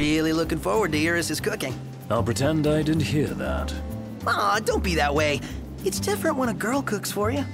really looking forward to Iris's cooking. I'll pretend I didn't hear that. Aw, don't be that way. It's different when a girl cooks for you.